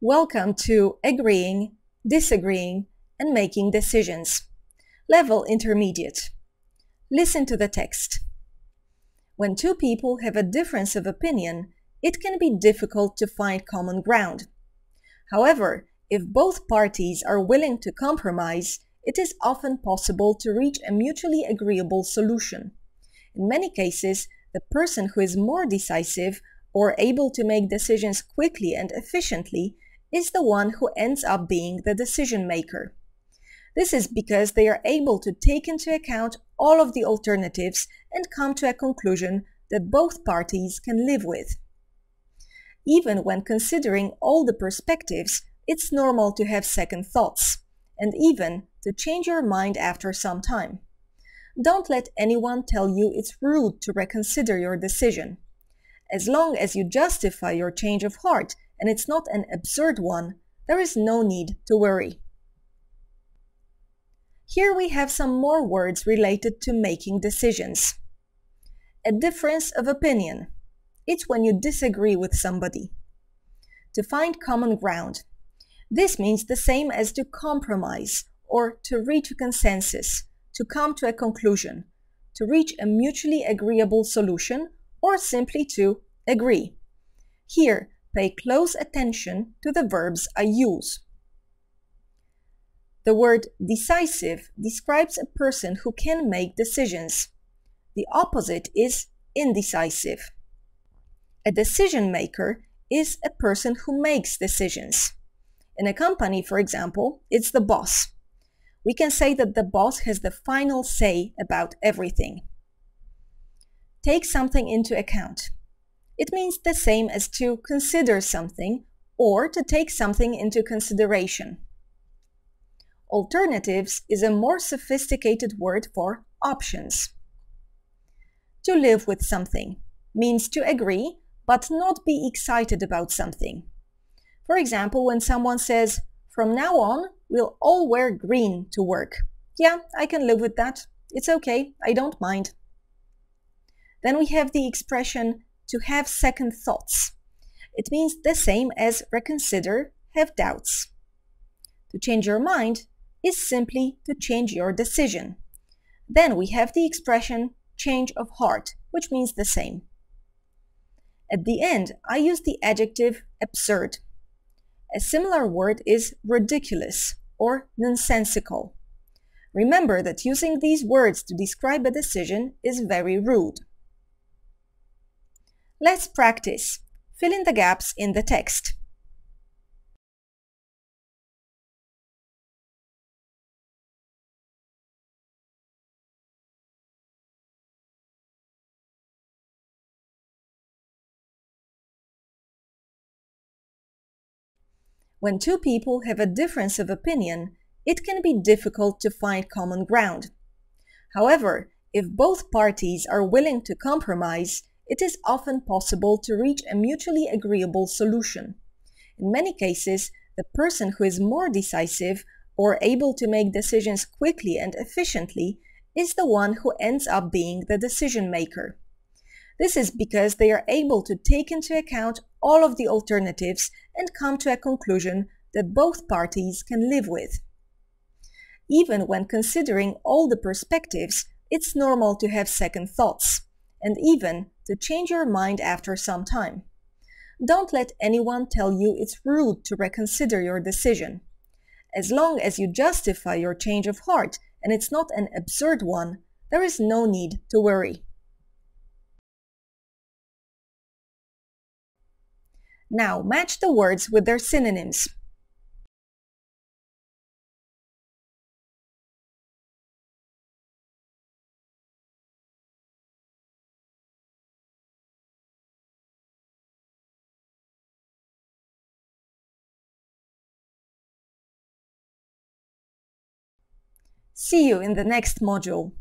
Welcome to Agreeing, Disagreeing, and Making Decisions. Level Intermediate. Listen to the text. When two people have a difference of opinion, it can be difficult to find common ground. However, if both parties are willing to compromise, it is often possible to reach a mutually agreeable solution. In many cases, the person who is more decisive or able to make decisions quickly and efficiently is the one who ends up being the decision maker. This is because they are able to take into account all of the alternatives and come to a conclusion that both parties can live with. Even when considering all the perspectives, it's normal to have second thoughts, and even to change your mind after some time. Don't let anyone tell you it's rude to reconsider your decision. As long as you justify your change of heart and it's not an absurd one, there is no need to worry. Here we have some more words related to making decisions. A difference of opinion. It's when you disagree with somebody. To find common ground. This means the same as to compromise or to reach a consensus, to come to a conclusion, to reach a mutually agreeable solution, or simply to agree. Here, pay close attention to the verbs I use. The word decisive describes a person who can make decisions. The opposite is indecisive. A decision maker is a person who makes decisions. In a company, for example, it's the boss. We can say that the boss has the final say about everything. Take something into account. It means the same as to consider something or to take something into consideration. Alternatives is a more sophisticated word for options. To live with something means to agree but not be excited about something. For example, when someone says, from now on, we'll all wear green to work. Yeah, I can live with that. It's okay, I don't mind. Then we have the expression to have second thoughts. It means the same as reconsider, have doubts. To change your mind is simply to change your decision. Then we have the expression change of heart, which means the same. At the end, I use the adjective absurd. A similar word is ridiculous or nonsensical. Remember that using these words to describe a decision is very rude. Let's practice. Fill in the gaps in the text. When two people have a difference of opinion, it can be difficult to find common ground. However, if both parties are willing to compromise, it is often possible to reach a mutually agreeable solution. In many cases, the person who is more decisive or able to make decisions quickly and efficiently is the one who ends up being the decision maker. This is because they are able to take into account all of the alternatives and come to a conclusion that both parties can live with. Even when considering all the perspectives, it's normal to have second thoughts and even to change your mind after some time. Don't let anyone tell you it's rude to reconsider your decision. As long as you justify your change of heart and it's not an absurd one, there is no need to worry. Now match the words with their synonyms. See you in the next module.